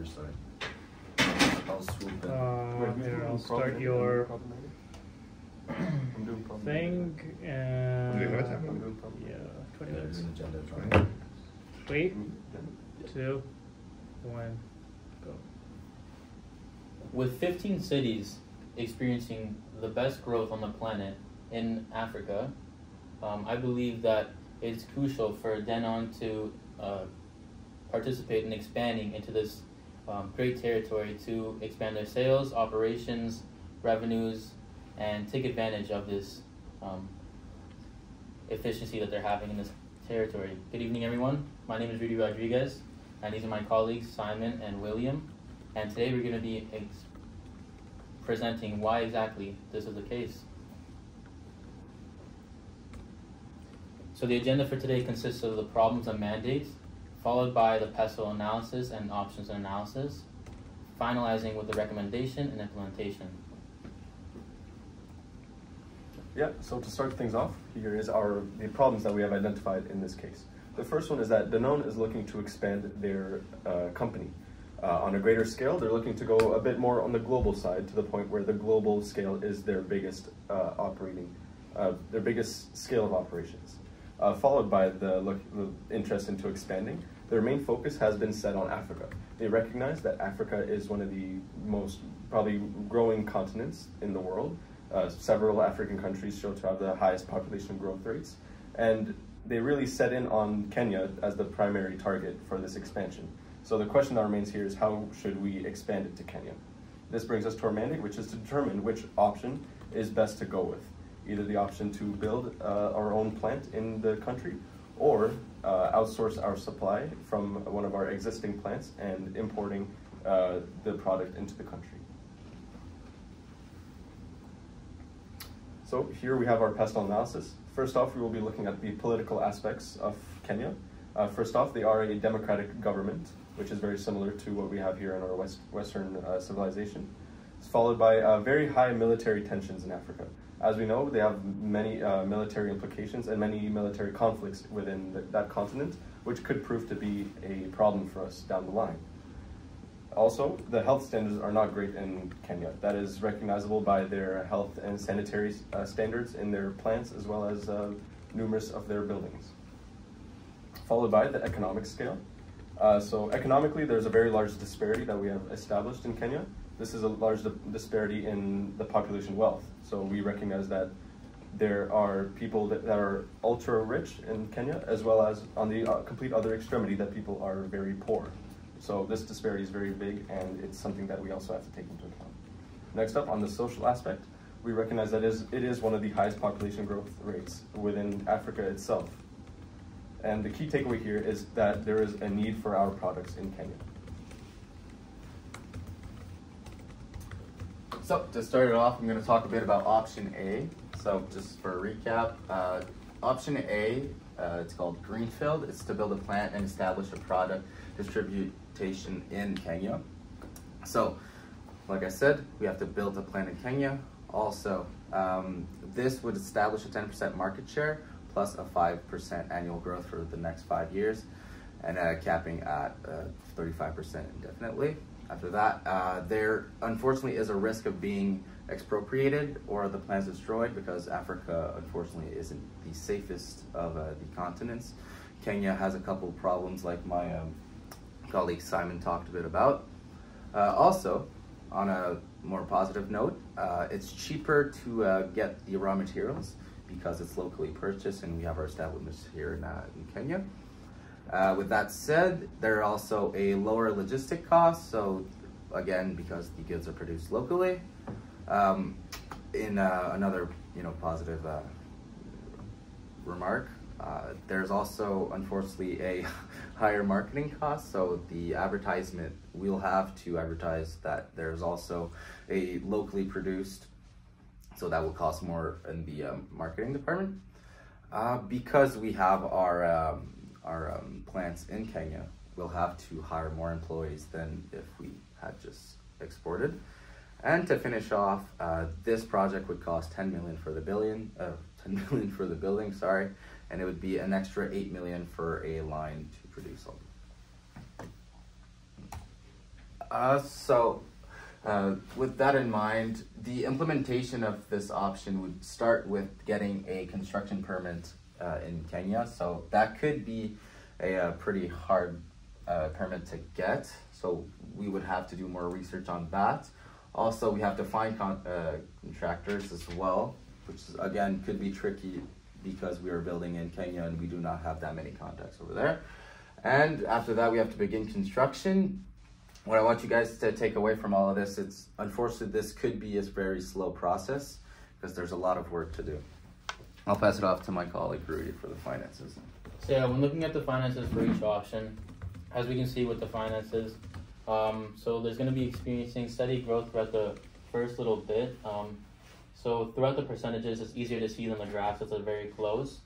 your side. I'll swoop in. Uh, here, I'll start your thing and Only what yeah, twenty minutes. green agenda is right. Three, two, one, go. With 15 cities experiencing the best growth on the planet in Africa, um, I believe that it's crucial for Danone to uh, participate in expanding into this um, great territory to expand their sales, operations, revenues, and take advantage of this um, efficiency that they're having in this territory. Good evening, everyone. My name is Rudy Rodriguez, and these are my colleagues Simon and William. And today we're going to be presenting why exactly this is the case. So the agenda for today consists of the problems and mandates, followed by the PESTLE analysis and options analysis, finalizing with the recommendation and implementation. Yeah, so to start things off, here is our the problems that we have identified in this case. The first one is that Danone is looking to expand their uh, company uh, on a greater scale. They're looking to go a bit more on the global side to the point where the global scale is their biggest uh, operating, uh, their biggest scale of operations. Uh, followed by the, look, the interest into expanding. Their main focus has been set on Africa. They recognize that Africa is one of the most probably growing continents in the world. Uh, several African countries show to have the highest population growth rates, and they really set in on Kenya as the primary target for this expansion. So the question that remains here is how should we expand it to Kenya? This brings us to our mandate, which is to determine which option is best to go with. Either the option to build uh, our own plant in the country or uh, outsource our supply from one of our existing plants and importing uh, the product into the country. So here we have our pestle analysis. First off, we will be looking at the political aspects of Kenya. Uh, first off, they are a democratic government, which is very similar to what we have here in our West, Western uh, civilization. Followed by uh, very high military tensions in Africa. As we know, they have many uh, military implications and many military conflicts within the, that continent, which could prove to be a problem for us down the line. Also, the health standards are not great in Kenya. That is recognizable by their health and sanitary uh, standards in their plants as well as uh, numerous of their buildings. Followed by the economic scale. Uh, so economically, there's a very large disparity that we have established in Kenya. This is a large di- disparity in the population wealth. So we recognize that there are people that, that are ultra rich in Kenya, as well as on the uh, complete other extremity that people are very poor. So this disparity is very big, and it's something that we also have to take into account. Next up, on the social aspect, we recognize that is, it is one of the highest population growth rates within Africa itself. And the key takeaway here is that there is a need for our products in Kenya. So to start it off, I'm going to talk a bit about option A. So just for a recap, uh, option A, uh, it's called Greenfield. It's to build a plant and establish a product distribution in Kenya. So, like I said, we have to build a plant in Kenya. Also, um, this would establish a 10% market share plus a 5% annual growth for the next five years and uh, capping at uh, 35% indefinitely. After that, uh, there unfortunately is a risk of being expropriated or the plants destroyed because Africa unfortunately isn't the safest of uh, the continents. Kenya has a couple problems like my um, colleague Simon talked a bit about. Uh, also, on a more positive note, uh, it's cheaper to uh, get the raw materials because it's locally purchased and we have our establishments here in, uh, in Kenya. Uh, with that said, there are also a lower logistic cost. So again, because the goods are produced locally. Um, in uh, another, you know, positive uh, remark, uh, there's also unfortunately a higher marketing cost. So the advertisement we'll have to advertise that there's also a locally produced. So that will cost more in the um, marketing department. Uh, because we have our um, our um, plants in Kenya, we'll have to hire more employees than if we had just exported. And to finish off, uh, this project would cost 10 million for the billion, uh, 10 million for the building, sorry, and it would be an extra 8 million for a line to produce all. Uh, so, uh, with that in mind, the implementation of this option would start with getting a construction permit uh, in Kenya. So that could be a, uh pretty hard uh, permit to get. So we would have to do more research on that. Also, we have to find con- uh, contractors as well, which is, again could be tricky because we are building in Kenya and we do not have that many contacts over there. And after that, we have to begin construction. What I want you guys to take away from all of this, it's unfortunately this could be a very slow process because there's a lot of work to do. I'll pass it off to my colleague Rudy for the finances. So yeah, when looking at the finances for each option, as we can see with the finances, um, so there's going to be experiencing steady growth throughout the first little bit. Um, so throughout the percentages, it's easier to see than the graphs as they're very close.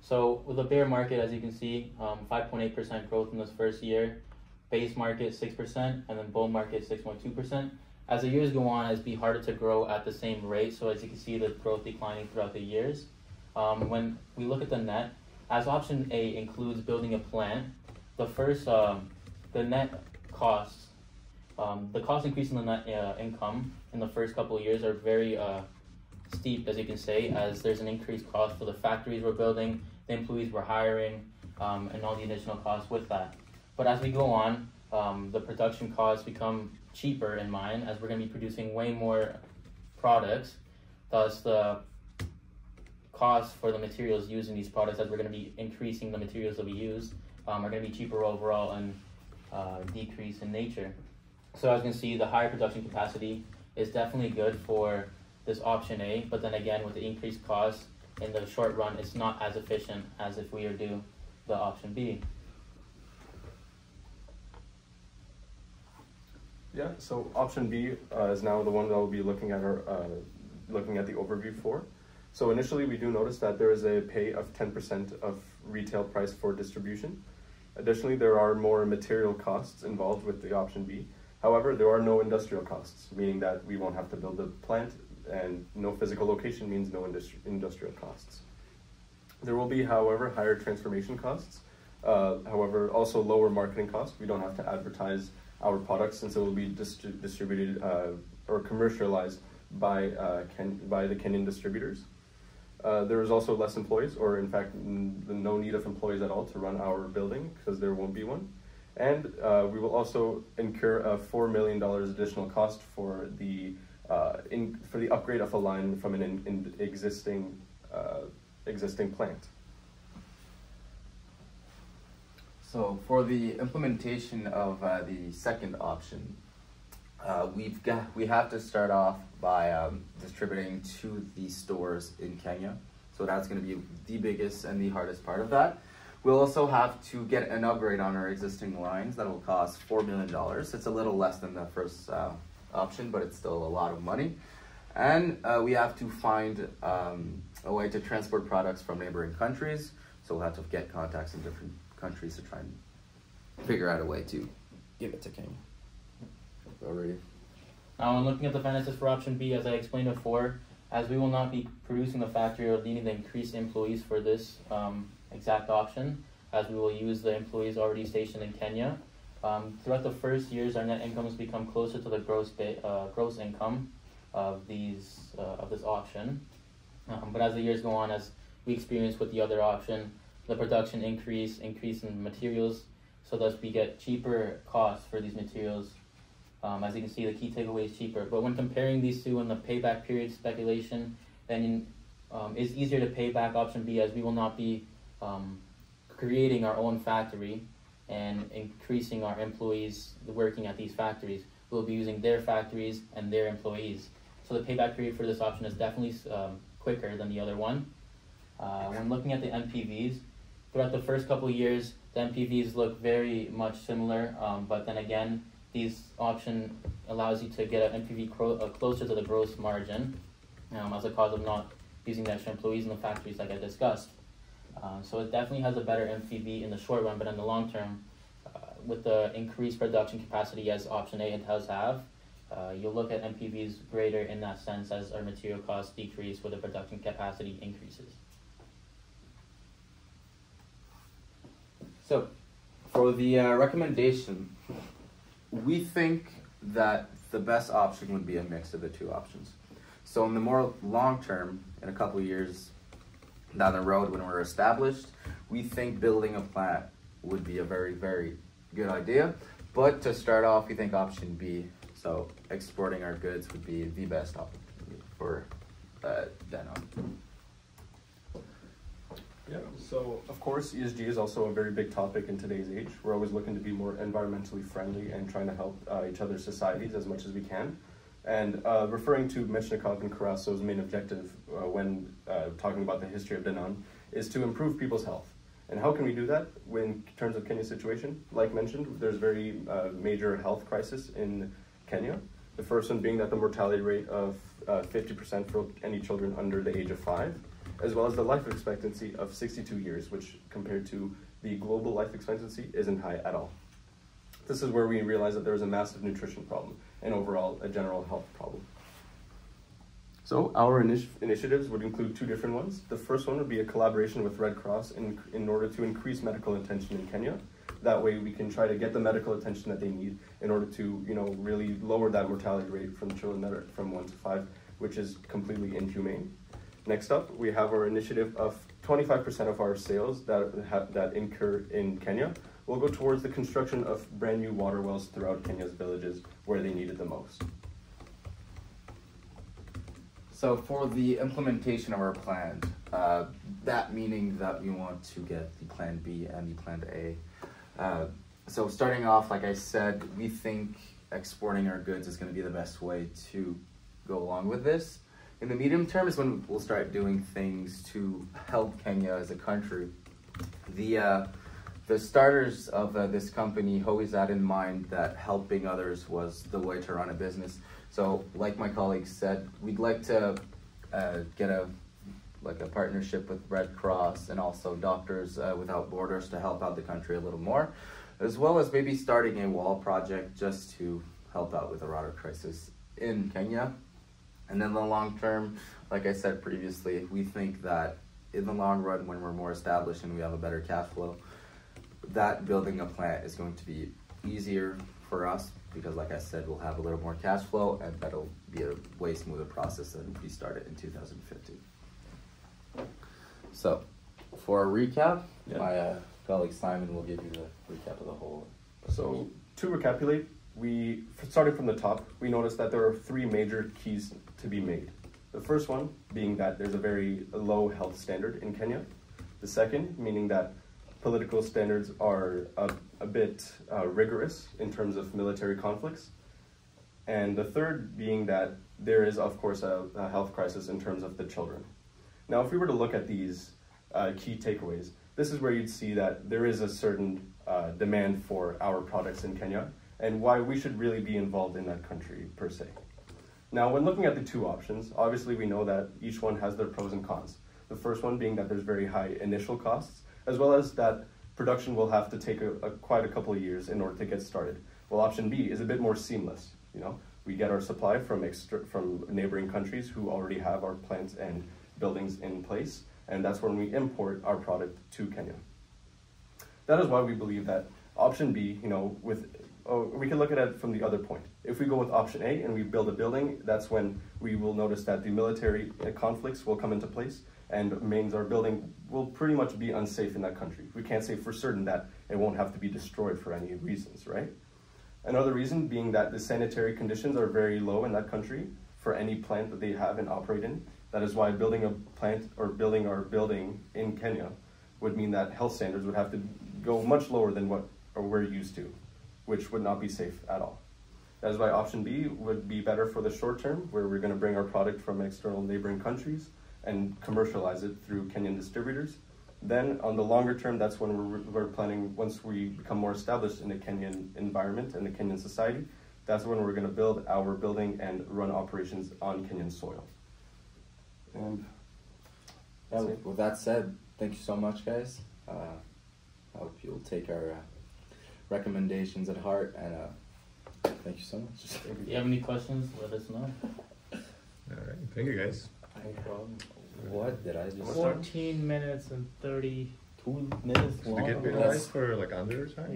So with the bear market, as you can see, um, 5.8% growth in this first year, base market 6%, and then bull market 6.2%. As the years go on, it's be harder to grow at the same rate. So as you can see, the growth declining throughout the years. Um, when we look at the net, as option A includes building a plant, the first, um, the net costs, um, the cost increase in the net uh, income in the first couple of years are very uh, steep, as you can say, as there's an increased cost for the factories we're building, the employees we're hiring, um, and all the additional costs with that. But as we go on, um, the production costs become cheaper in mind, as we're going to be producing way more products. Thus, the costs for the materials used in these products, as we're going to be increasing the materials that we use, um, are going to be cheaper overall and uh, decrease in nature. So as you can see, the higher production capacity is definitely good for this option A, but then again, with the increased cost in the short run, it's not as efficient as if we to do the option B. Yeah, so option B uh, is now the one that we'll be looking at our, uh, looking at the overview for. So initially, we do notice that there is a pay of 10% of retail price for distribution. Additionally, there are more material costs involved with the option B. However, there are no industrial costs, meaning that we won't have to build a plant, and no physical location means no industri- industrial costs. There will be, however, higher transformation costs. Uh, however, also lower marketing costs. We don't have to advertise our products since it will be distri- distributed uh, or commercialized by uh, by the Kenyan distributors. Uh, there is also less employees, or in fact, no need of employees at all to run our building because there won't be one. And uh, we will also incur a four million dollars additional cost for the uh, in, for the upgrade of a line from an in, in existing uh, existing plant. So for the implementation of uh, the second option, uh, we've got we have to start off by um, distributing to the stores in Kenya. So that's going to be the biggest and the hardest part of that. We'll also have to get an upgrade on our existing lines that will cost four million dollars. It's a little less than the first uh, option, but it's still a lot of money. And uh, we have to find um, a way to transport products from neighboring countries. So we'll have to get contacts in different countries to try and figure out a way to give it to Kenya. Already. Now, when looking at the finances for option B, as I explained before, as we will not be producing the factory or needing to increase employees for this um, exact option, as we will use the employees already stationed in Kenya. Um, throughout the first years, our net incomes become closer to the gross uh, gross income of these uh, of this option. Um, but as the years go on, as we experience with the other option, the production increase, increase in materials, so thus we get cheaper costs for these materials um, as you can see, the key takeaway is cheaper. But when comparing these two in the payback period speculation, then um, it's easier to pay back option B as we will not be um, creating our own factory and increasing our employees working at these factories. We'll be using their factories and their employees. So the payback period for this option is definitely um, quicker than the other one. Uh, when looking at the NPVs, throughout the first couple years, the NPVs look very much similar, um, but then again, these option allows you to get an NPV uh, closer to the gross margin um, as a cause of not using the extra employees in the factories like I discussed. Uh, so it definitely has a better NPV in the short run, but in the long term, uh, with the increased production capacity as option A does have, uh, you'll look at NPVs greater in that sense as our material costs decrease with the production capacity increases. So, for the uh, recommendation, we think that the best option would be a mix of the two options. So in the more long term, in a couple years down the road when we're established, we think building a plant would be a very, very good idea. But to start off, we think option B, so exporting our goods would be the best opportunity for uh, Danone. Yeah, so of course, ESG is also a very big topic in today's age. We're always looking to be more environmentally friendly and trying to help uh, each other's societies as much as we can. And uh, referring to Mechnikov and Carasso's main objective uh, when uh, talking about the history of Danone is to improve people's health. And how can we do that in terms of Kenya's situation? Like mentioned, there's very uh, major health crisis in Kenya. The first one being that the mortality rate of 50% uh, for any children under the age of five as well as the life expectancy of 62 years, which compared to the global life expectancy isn't high at all. This is where we realize that there is a massive nutrition problem and overall a general health problem. So our initi initiatives would include two different ones. The first one would be a collaboration with Red Cross in, in order to increase medical attention in Kenya. That way we can try to get the medical attention that they need in order to, you know, really lower that mortality rate from children that are from one to five, which is completely inhumane. Next up, we have our initiative of 25% of our sales that, have, that incur in Kenya will go towards the construction of brand new water wells throughout Kenya's villages where they need it the most. So for the implementation of our plan, uh, that meaning that we want to get the plan B and the plan A. Uh, so starting off, like I said, we think exporting our goods is going to be the best way to go along with this in the medium term is when we'll start doing things to help Kenya as a country. The uh, the starters of uh, this company always had in mind that helping others was the way to run a business. So, like my colleagues said, we'd like to uh, get a like a partnership with Red Cross and also Doctors uh, Without Borders to help out the country a little more, as well as maybe starting a wall project just to help out with the water crisis in Kenya. And then the long term, like I said previously, we think that in the long run, when we're more established and we have a better cash flow, that building a plant is going to be easier for us because, like I said, we'll have a little more cash flow and that'll be a way smoother process than we started in 2015. So, for a recap, yeah. my uh, colleague Simon will give you the recap of the whole. So, to recapitulate, we starting from the top, we noticed that there are three major keys to be made. The first one being that there's a very low health standard in Kenya. The second, meaning that political standards are a, a bit uh, rigorous in terms of military conflicts. And the third being that there is, of course, a, a health crisis in terms of the children. Now, if we were to look at these uh, key takeaways, this is where you'd see that there is a certain uh, demand for our products in Kenya and why we should really be involved in that country per se. Now, when looking at the two options, obviously we know that each one has their pros and cons. The first one being that there's very high initial costs, as well as that production will have to take a, a, quite a couple of years in order to get started. Well, option B is a bit more seamless. You know, we get our supply from from neighboring countries who already have our plants and buildings in place, and that's when we import our product to Kenya. That is why we believe that option B, you know, with oh, we can look at it from the other point. If we go with option A and we build a building, that's when we will notice that the military uh, conflicts will come into place and means our building will pretty much be unsafe in that country. We can't say for certain that it won't have to be destroyed for any reasons, right? Another reason being that the sanitary conditions are very low in that country for any plant that they have and operate in. That is why building a plant or building our building in Kenya would mean that health standards would have to go much lower than what we're used to which would not be safe at all. That is why option B would be better for the short term, where we're going to bring our product from external neighboring countries and commercialize it through Kenyan distributors. Then on the longer term, that's when we're, we're planning, once we become more established in the Kenyan environment and the Kenyan society, that's when we're going to build our building and run operations on Kenyan soil. And yeah, with that said, thank you so much, guys. Uh, I hope you'll take our uh, recommendations at heart, and uh, thank you so much. If you have any questions, let us know. All right, thank you guys. No problem. What did I just? Fourteen minutes and thirty. Two minutes Did long. you get penalized for like under time?